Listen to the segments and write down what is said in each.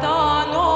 know.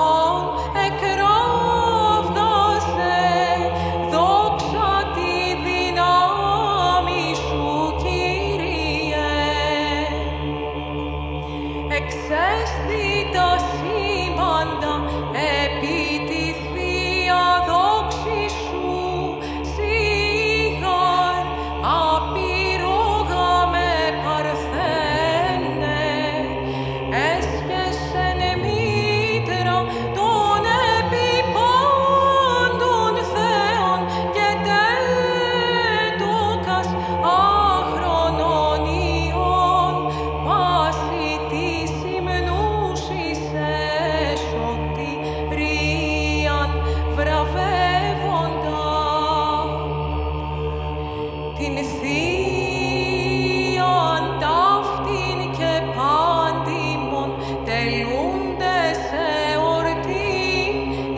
κινηθείων ταύτην και πάντημον τελούνται σε ορτή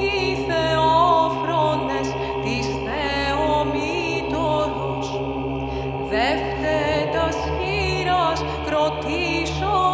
οι θεόφρονες της Θεομήτωρος. Δεύτε τας κροτήσων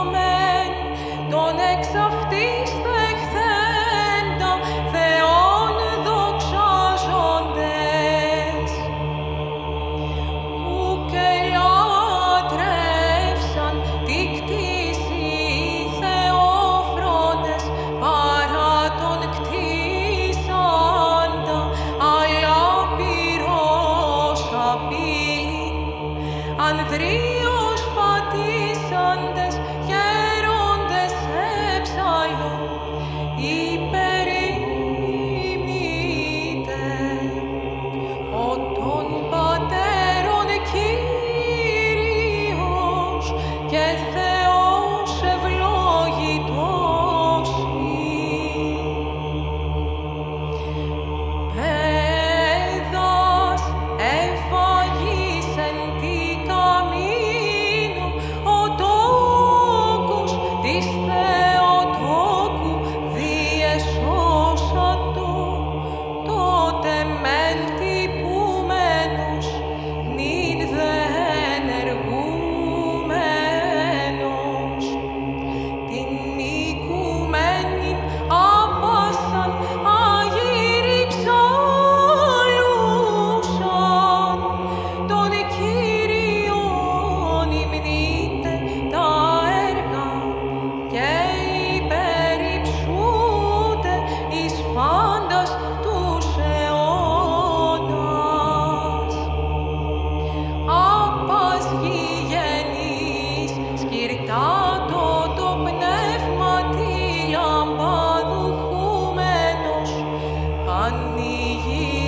need you.